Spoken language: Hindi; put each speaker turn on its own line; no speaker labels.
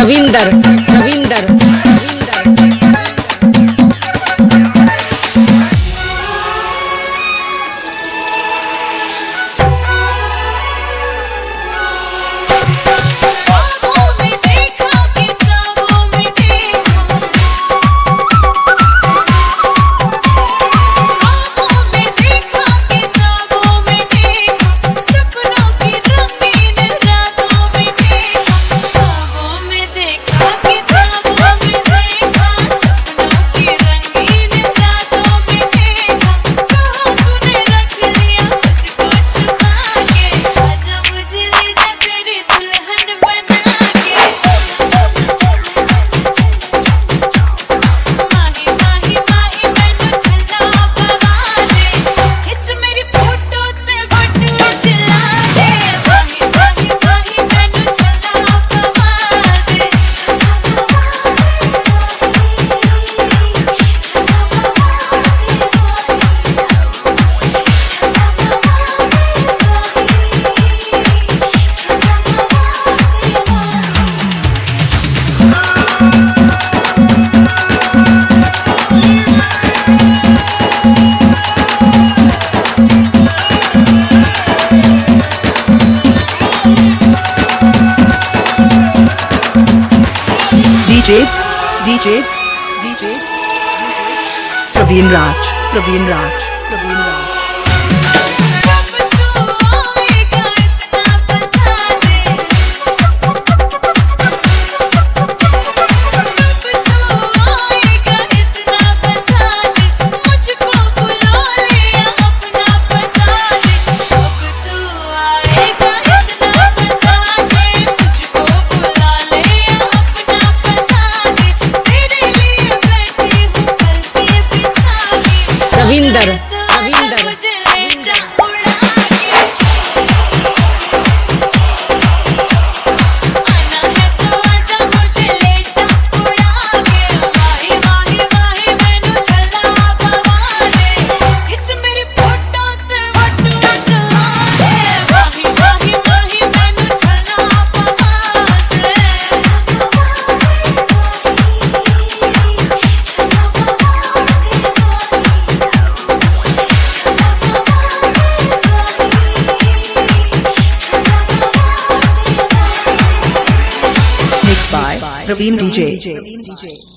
Ravinder Ravinder
Praveen Raj Praveen Raj Praveen Raj. Praveen DJ. DJ.